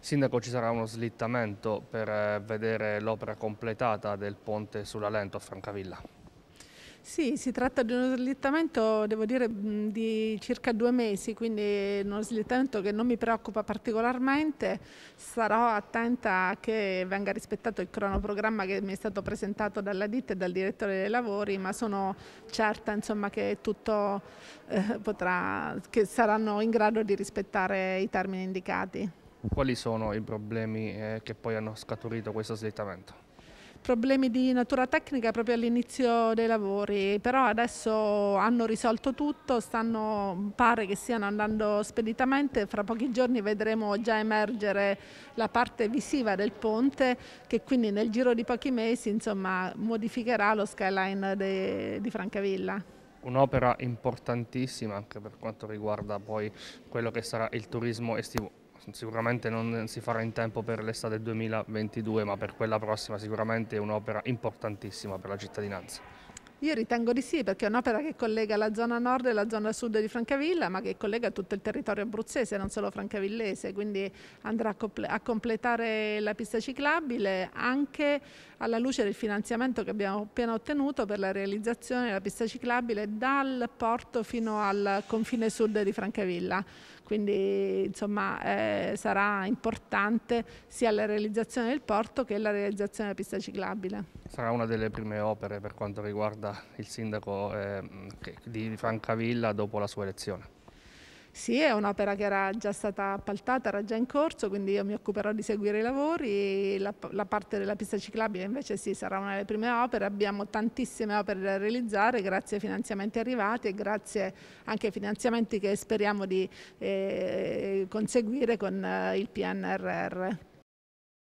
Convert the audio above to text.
Sindaco, ci sarà uno slittamento per eh, vedere l'opera completata del ponte sulla Lento a Francavilla? Sì, si tratta di uno slittamento, devo dire, di circa due mesi, quindi uno slittamento che non mi preoccupa particolarmente. Sarò attenta a che venga rispettato il cronoprogramma che mi è stato presentato dalla ditta e dal direttore dei lavori, ma sono certa insomma, che tutto eh, potrà, che saranno in grado di rispettare i termini indicati. Quali sono i problemi eh, che poi hanno scaturito questo slittamento? Problemi di natura tecnica proprio all'inizio dei lavori, però adesso hanno risolto tutto, stanno, pare che stiano andando speditamente, fra pochi giorni vedremo già emergere la parte visiva del ponte che quindi nel giro di pochi mesi insomma, modificherà lo skyline de, di Francavilla un'opera importantissima anche per quanto riguarda poi quello che sarà il turismo estivo sicuramente non si farà in tempo per l'estate 2022 ma per quella prossima sicuramente è un'opera importantissima per la cittadinanza. Io ritengo di sì perché è un'opera che collega la zona nord e la zona sud di Francavilla ma che collega tutto il territorio abruzzese, non solo francavillese, quindi andrà a completare la pista ciclabile anche alla luce del finanziamento che abbiamo appena ottenuto per la realizzazione della pista ciclabile dal porto fino al confine sud di Francavilla. Quindi insomma eh, sarà importante sia la realizzazione del porto che la realizzazione della pista ciclabile. Sarà una delle prime opere per quanto riguarda il sindaco eh, di Francavilla dopo la sua elezione. Sì, è un'opera che era già stata appaltata, era già in corso, quindi io mi occuperò di seguire i lavori. La, la, parte della pista ciclabile invece sì, sarà una delle prime opere. Abbiamo tantissime opere da realizzare grazie ai finanziamenti arrivati e grazie anche ai finanziamenti che speriamo di eh, conseguire con eh, il PNRR.